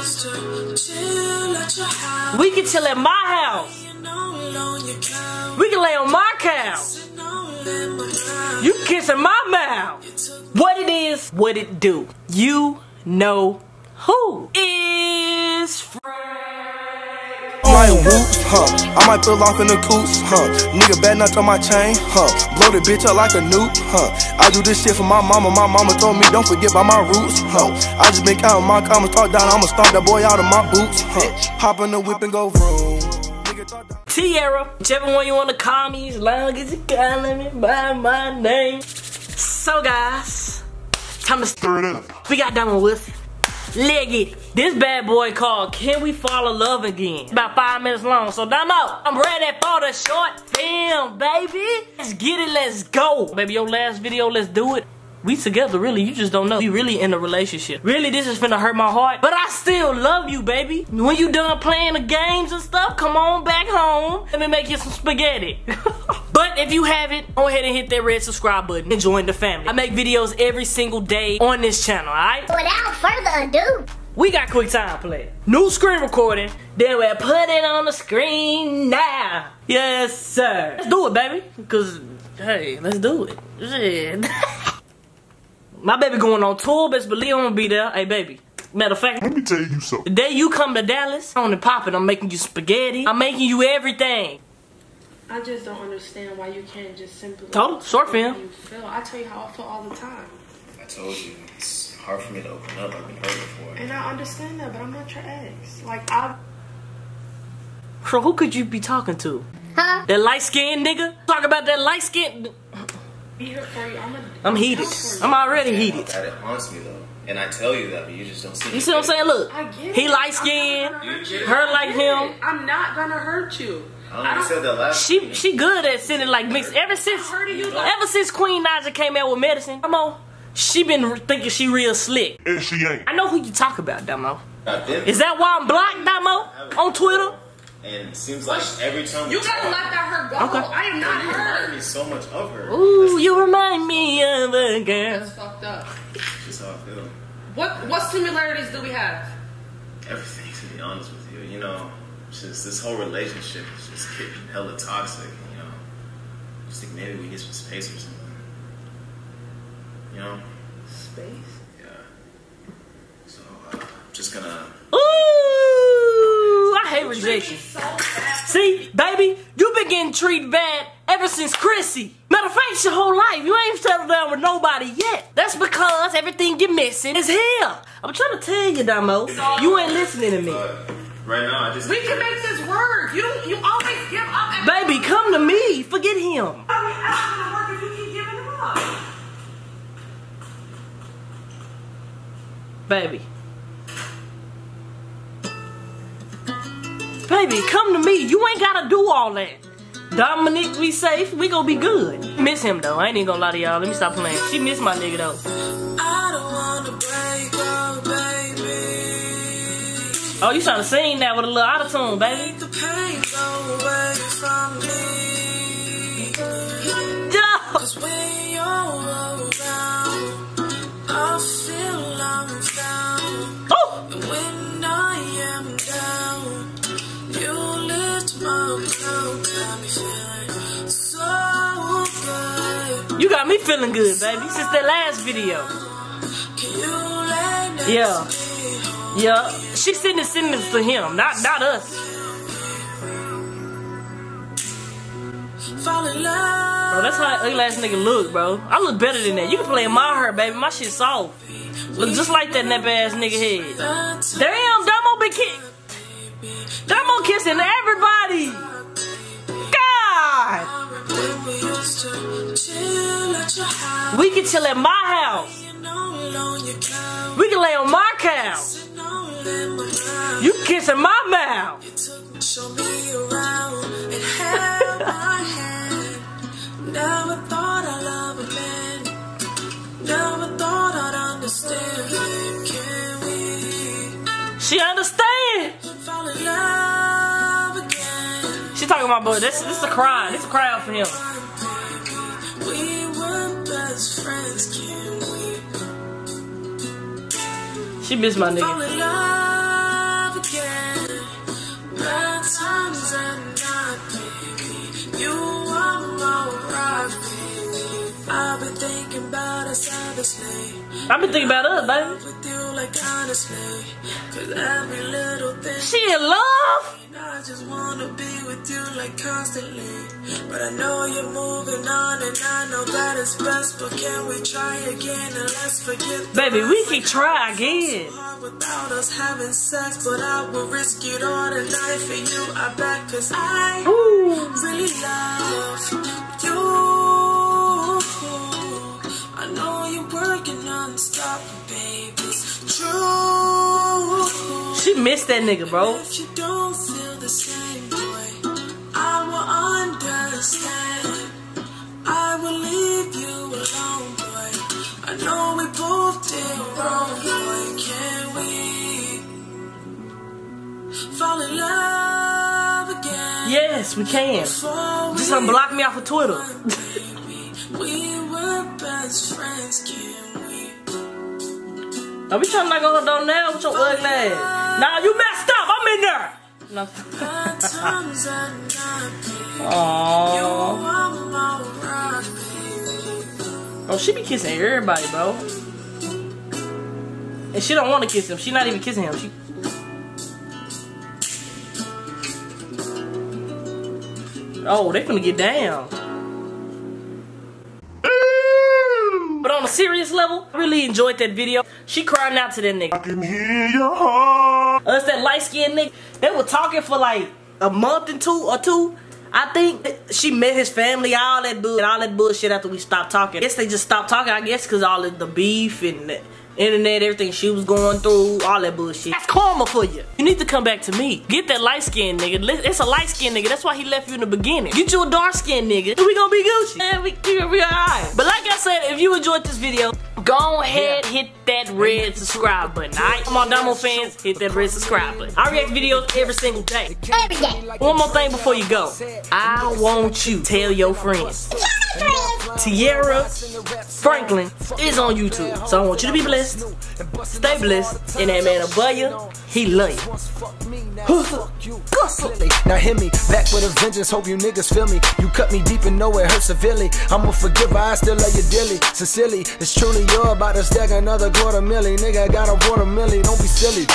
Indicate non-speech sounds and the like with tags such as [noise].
We can chill at my house. We can lay on my couch. You kissing my mouth. What it is, what it do. You know who is my whoops, huh? I might pull off in the coops, huh? Nigga bad nuts on my chain, huh? Blow the bitch up like a nuke, huh? I do this shit for my mama, my mama told me don't forget about my roots, huh? I just been counting my comments, talk down, I'ma stomp that boy out of my boots, huh? Hop in the whip and go vroom. Tierra, whichever one you wanna call me, as long as you calling me by my name. So guys, time to stir it up. We got done with Leg it. This bad boy called Can We Fall in Love Again? About five minutes long. So Domo, I'm ready for the short film, baby. Let's get it, let's go. Baby, your last video, let's do it. We together, really, you just don't know. We really in a relationship. Really, this is finna hurt my heart. But I still love you, baby. When you done playing the games and stuff, come on back home. Let me make you some spaghetti. [laughs] but if you haven't, go ahead and hit that red subscribe button and join the family. I make videos every single day on this channel, alright? Without further ado, we got QuickTime Play. New screen recording. Then we put it on the screen now. Yes, sir. Let's do it, baby. Cause, hey, let's do it. Shit. [laughs] My baby going on tour, best believe I'm gonna be there. Hey, baby. Matter of fact, let me tell you something. The day you come to Dallas, I'm on the poppin', I'm making you spaghetti. I'm making you everything. I just don't understand why you can't just simply. Total short film. You feel. I tell you how I feel all the time. I told you it's hard for me to open up. I've been hurt before. And I understand that, but I'm not your ex. Like I. So who could you be talking to? Huh? That light skinned nigga? Talk about that light skinned Be here for you. I'm, a, I'm heated. I'm already heated. That it haunts me though. And I tell you that, but you just don't see. You see what I'm saying? Look, I get he light skinned, her like him. I'm not gonna hurt you. I don't said that last. She she good at sending like mix. Ever since ever since Queen Naija came out with medicine, come on, she been thinking she real slick. And she ain't. I know who you talk about, Domo. Is that why I'm blocked, Domo, on Twitter? And it seems like every time you gotta let that her go. Okay. I am not you her. remind me so much of her. Ooh, you remind me of a girl. That's fucked up. That's how I feel. What what similarities do we have? Everything, to be honest with you. You know, just this whole relationship is just getting hella toxic. You know, just think maybe we get some space or something. You know. Space. Yeah. So uh, I'm just gonna. Ooh, I hate rejection. See, baby, you've been getting treated bad ever since Chrissy. Matter of fact, your whole life. You ain't settled down with nobody yet. That's because everything you're missing is here. I'm trying to tell you, Domo. You ain't listening to me. right now, I just. We can make this work. You you always give up. Baby, come to me. Forget him. Baby. Baby, come to me. You ain't gotta do all that. Dominic be safe. We gonna be good. Miss him though. I ain't even gonna lie to y'all. Let me stop playing. She missed my nigga though. Oh, you trying to sing that with a little auto tune, baby? You got me feeling good, baby, since that last video. Yeah. Yeah. She sending sentiments to him, not not us. Bro, that's how ugly ass nigga look, bro. I look better than that. You can play in my hair, baby. My shit soft. Look just like that nappy ass nigga head. Damn, Domo been kick. Domo kissing everybody. God. We can chill at my house. We can lay on my couch. You kissing my mouth. Never thought [laughs] I'd love a man. Never thought I'd understand. She understand. She talking about boy. This this is a cry. This is a cry out for him. Best friends. Can we? She missed my nigga. love again. Bad times and not, baby. You are my rock, baby. I've been thinking about us honestly. I've been thinking about us, baby. With you, like honestly. Cause every little thing. She in love? I just wanna be with you like constantly. But I know you're moving on and I know that it's best. But can we try again and let's forget Baby, we can try again. without us having sex. But I will risk it all tonight for you. I bet cause I Ooh. really love you. I know you're working non-stop, baby. It's true. She missed that nigga, bro. Yes, we can. Just unblock me off of Twitter. We were best friends, can we? Don't be trying to knock on her now with your ugly ass. Nah, you messed up. I'm in there. No. [laughs] Aww. Oh, she be kissing everybody, bro. And she don't want to kiss him. She not even kissing him. She. Oh, they finna get down. But on a serious level, I really enjoyed that video. She crying out to that nigga. I can hear your heart. Us that light skinned nigga, they were talking for like a month and two or two. I think she met his family, all that bull, all that bullshit after we stopped talking. I guess they just stopped talking. I guess because all of the beef and the internet, everything she was going through, all that bullshit. That's karma for you. You need to come back to me. Get that light skinned nigga. It's a light skinned nigga. That's why he left you in the beginning. Get you a dark skinned nigga. and We gonna be Gucci. Man, we, we gonna be alright. But like I said, if you enjoyed this video, go ahead, hit that red subscribe button. Alright? Come on, Domo fans, hit that red subscribe button. I react videos every single day. Every day. One more thing before you go. I want you to tell your friends. Tiara Franklin is on YouTube. So I want you to be blessed. Stay blessed. And that man above you, he love you. Now hit me back with a vengeance. Hope you niggas feel me. You cut me deep and know it hurt severely. I'm a forgiver, I still love you dearly. Sincerely, it's truly you're about to stack another quarter milli. Nigga I got a quarter milli. Don't be silly.